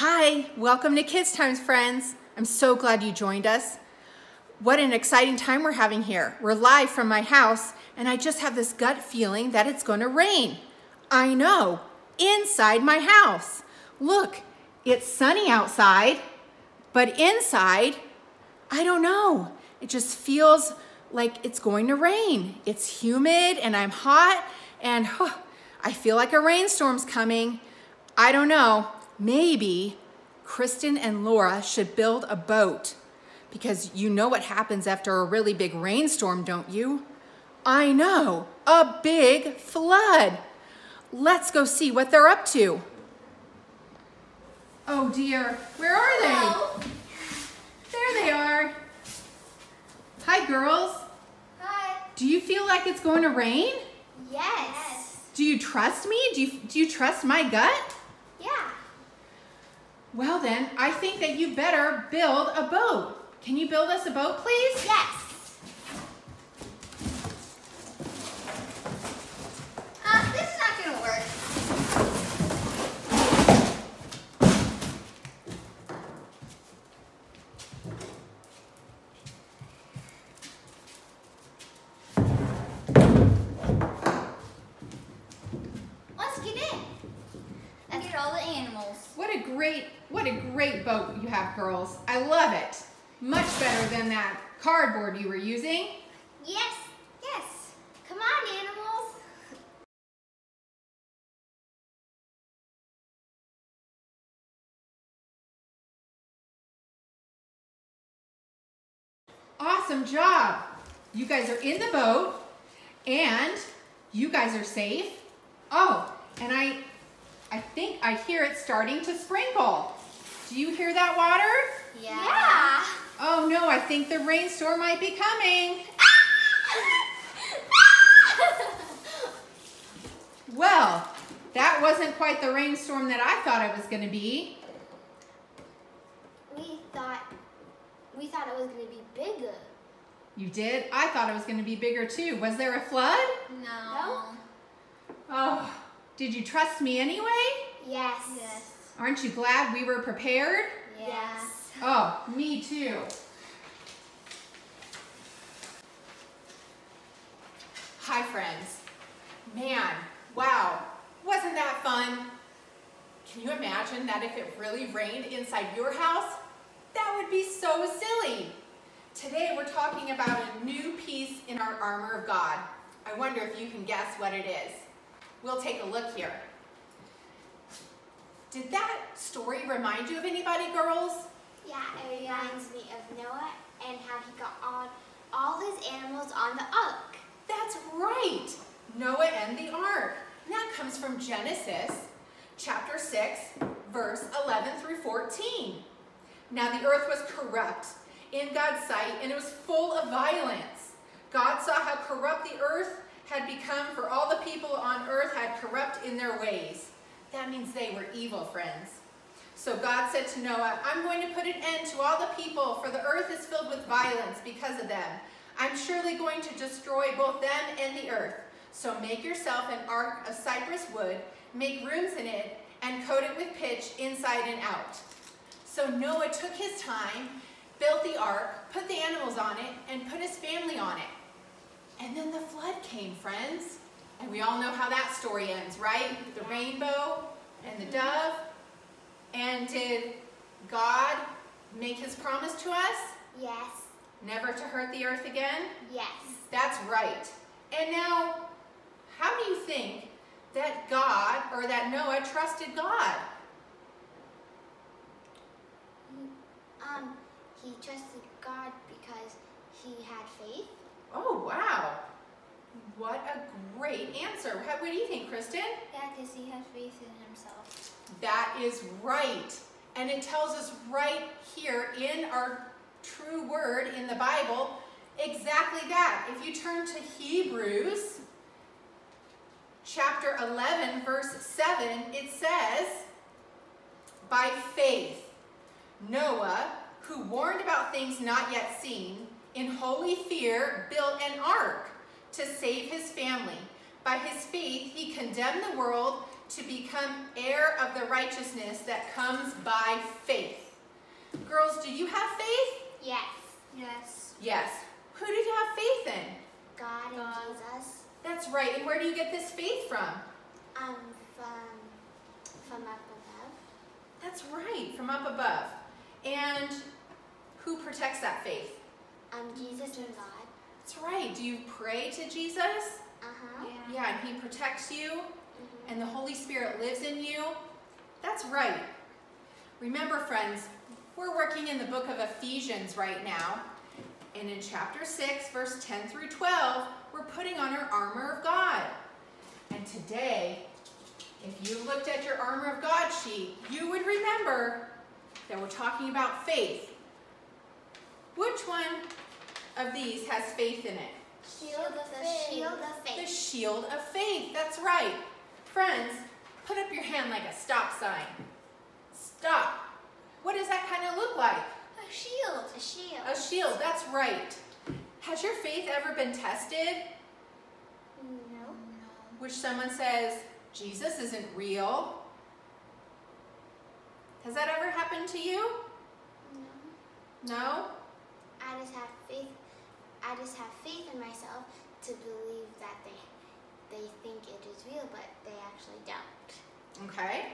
Hi, welcome to Kids Times, friends. I'm so glad you joined us. What an exciting time we're having here. We're live from my house, and I just have this gut feeling that it's going to rain. I know, inside my house. Look, it's sunny outside, but inside, I don't know. It just feels like it's going to rain. It's humid and I'm hot, and huh, I feel like a rainstorm's coming. I don't know. Maybe Kristen and Laura should build a boat because you know what happens after a really big rainstorm, don't you? I know, a big flood. Let's go see what they're up to. Oh dear, where are they? Hello. There they are. Hi, girls. Hi. Do you feel like it's going to rain? Yes. Do you trust me? Do you, do you trust my gut? Well then, I think that you better build a boat. Can you build us a boat, please? Yes. Uh, this is not gonna work. Let's get in. Let's get all the animals. What a great, what a great boat you have, girls. I love it. Much better than that cardboard you were using. Yes, yes. Come on, animals. Awesome job. You guys are in the boat and you guys are safe. Oh, and I, I think I hear it starting to sprinkle. Do you hear that water? Yeah. Oh no, I think the rainstorm might be coming. Well, that wasn't quite the rainstorm that I thought it was gonna be. we thought we thought it was gonna be bigger. You did? I thought it was gonna be bigger too. Was there a flood? No. Oh, did you trust me anyway? Yes. Yes. Aren't you glad we were prepared? Yes. Oh, me too. Hi, friends. Man, wow, wasn't that fun? Can you imagine that if it really rained inside your house? That would be so silly. Today we're talking about a new piece in our armor of God. I wonder if you can guess what it is. We'll take a look here. Did that story remind you of anybody, girls? Yeah, it reminds me of Noah and how he got on all his animals on the ark. That's right, Noah and the ark. And that comes from Genesis chapter 6, verse 11 through 14. Now the earth was corrupt in God's sight, and it was full of violence. God saw how corrupt the earth had become, for all the people on earth had corrupt in their ways. That means they were evil, friends. So God said to Noah, I'm going to put an end to all the people, for the earth is filled with violence because of them. I'm surely going to destroy both them and the earth. So make yourself an ark of cypress wood, make rooms in it, and coat it with pitch inside and out. So Noah took his time, built the ark, put the animals on it, and put his family on it. And then the flood came, friends. And we all know how that story ends, right? The rainbow and the dove. And did God make his promise to us? Yes. Never to hurt the earth again? Yes. That's right. And now, how do you think that God, or that Noah trusted God? Um, he trusted God because he had faith. Oh, wow. What a great answer. What do you think, Kristen? Yeah, because he had faith in himself. That is right. And it tells us right here in our true word in the Bible exactly that. If you turn to Hebrews chapter 11, verse 7, it says, By faith, Noah, who warned about things not yet seen, in holy fear built an ark to save his family. By his faith, he condemned the world to become heir of the righteousness that comes by faith. Girls, do you have faith? Yes. Yes. Yes. Who did you have faith in? God and God. Jesus. That's right. And where do you get this faith from? Um, from from up above. That's right, from up above. And who protects that faith? Um, Jesus and God. That's right. Do you pray to Jesus? Uh huh. Yeah. Yeah, and he protects you, Mhm. and the Holy Spirit lives in you. That's right. Remember, friends, we're working in the book of Ephesians right now. And in chapter 6, verse 10 through 12, we're putting on our armor of God. And today, if you looked at your armor of God sheet, you would remember that we're talking about faith. Which one of these has faith in it? Shield of the shield of The faith. shield of faith. That's right. Friends, put up your hand like a stop sign. Stop. What does that kind of look like? A shield. A shield. A shield. That's right. Has your faith ever been tested? no. Which someone says, Jesus isn't real. Has that ever happened to you? No. No? I just have faith. I just have faith in myself to believe that they they think it is real, but they actually don't. Okay.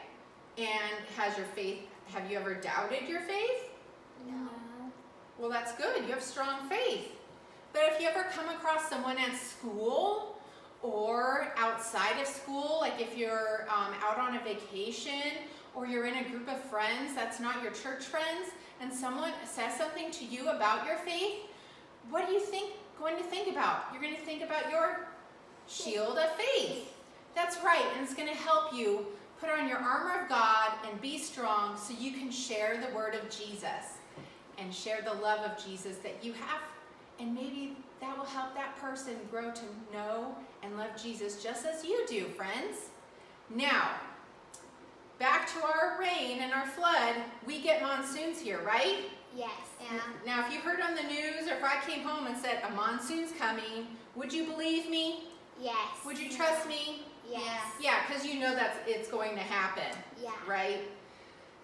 And has your faith, have you ever doubted your faith? No. Well, that's good. You have strong faith. But if you ever come across someone at school or outside of school, like if you're um, out on a vacation or you're in a group of friends that's not your church friends, and someone says something to you about your faith, what are you think going to think about? You're going to think about your shield of faith. That's right, and it's going to help you put on your armor of God and be strong so you can share the word of Jesus and share the love of Jesus that you have. And maybe that will help that person grow to know and love Jesus just as you do, friends. Now, back to our rain and our flood, we get monsoons here, right? Yes. Yeah. Now, if you heard on the news or if I came home and said a monsoon's coming, would you believe me? Yes. Would you trust me? Yes. Yeah, because you know that it's going to happen Yeah. right?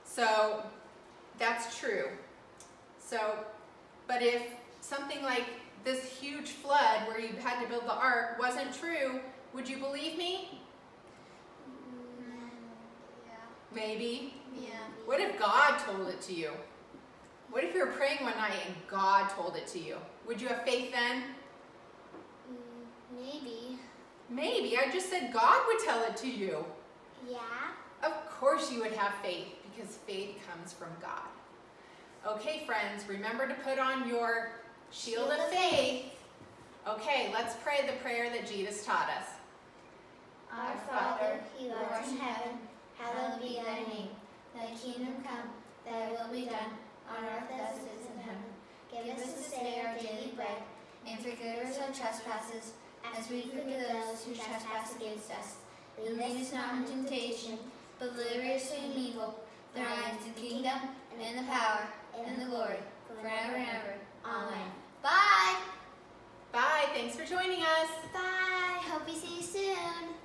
So that's true. So, but if something like this huge flood where you had to build the ark wasn't true, would you believe me? Mm, yeah. Maybe. Yeah. What if God told it to you? What if you were praying one night and God told it to you? Would you have faith then? Mm, Maybe. Maybe. I just said God would tell it to you. Yeah. Of course you would have faith because faith comes from God. Okay, friends, remember to put on your shield of faith. Okay, let's pray the prayer that Jesus taught us. Our Father, who art in heaven, hallowed be thy name. Thy kingdom come, thy will be done, on earth as it is in heaven. Give us this day our daily bread, and forgive us our trespasses, as we forgive those who trespass against us. Lead us not into temptation, but deliver us from evil. For thine is the kingdom, and the power, and the glory, forever and ever. Amen. Bye! Bye. Thanks for joining us. Bye. Hope we see you soon.